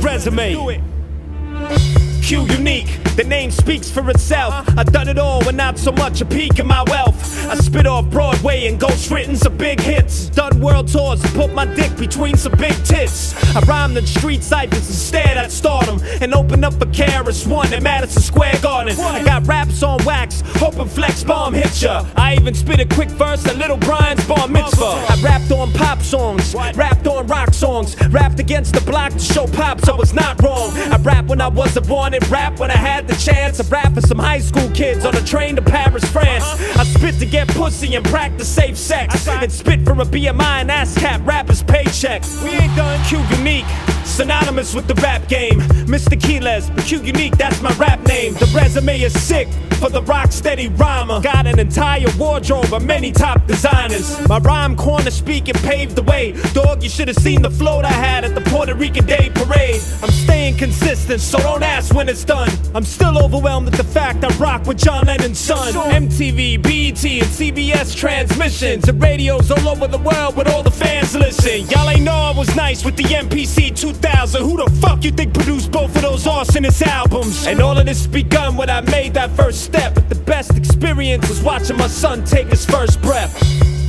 resume. Q unique, the name speaks for itself. Uh-huh. I've done it all with not so much a peak in my wealth. I spit off Broadway and ghost written some big hits. Done world tours and put my dick between some big tits. I rhymed in street ciphers and stared at stardom. And opened up a KRS-One at Madison Square Garden. I got raps on wax, hoping Flex Bomb hit ya. I even spit a quick verse at Little Brian's bar mitzvah. I rapped on pop songs, rapped on rock songs, rapped against the block to show pops I was not wrong. I rap when I wasn't born and rap when I had the chance. I rap for some high school kids on a train to Paris, France. Uh-huh. I spit to get pussy and practice safe sex. And spit for a BMI and ASCAP rapper's paycheck. We ain't done Q unique. Synonymous with the rap game. Mr. Quiles, but Q Unique, that's my rap name. The resume is sick for the rock steady rhymer. Got an entire wardrobe of many top designers. My rhyme corner speaking paved the way. Dog, you should have seen the float I had at the Puerto Rican Day Parade. I'm staying consistent, so don't ask when it's done. I'm still overwhelmed at the fact I rock with John Lennon's son. MTV, BET, and CBS transmissions, and radios all over the world with all the fans listen. Y'all ain't know I was nice with the MPC 2000. Who the fuck you think produced both of those arsonist albums? And all of this begun when I made that first step. But the best experience was watching my son take his first breath.